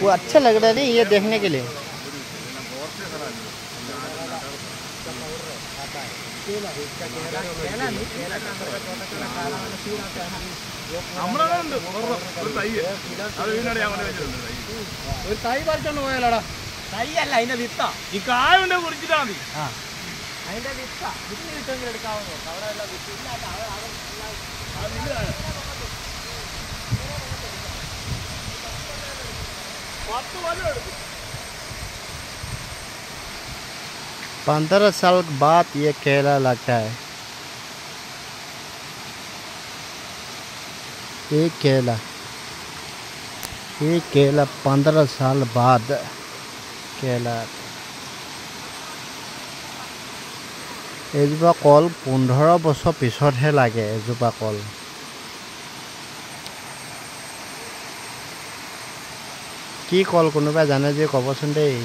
वो अच्छा लग रहा है नहीं ये देखने के लिए നമ്മളതുണ്ട് ഒരു തൈ അത് വീടിനോട് ഞാൻ കൊണ്ട് വെച്ചിട്ടുണ്ട് തൈ ഒരു തൈ പറിച്ചോണ്ട് പോയാലോടാ തൈയല്ല അതിന്റെ വിത്ത ഈ കായ കൊണ്ട് കുറിച്ചിട്ടാ മതി അതിന്റെ വിത്ത വിത്ത് കിട്ടുമെങ്കിൽ എടുക്കാവുന്നു അവിടെ എല്ലാം पंद्रह साल बाद ये केला लगता है ये केला ये केला पंद्रह साल बाद केला এজোপা কল পোন্ধৰ বছৰ পিছতহে লাগে এজোপা কল কি কল কোনোবাই জানে যদি ক'বচোন দেই।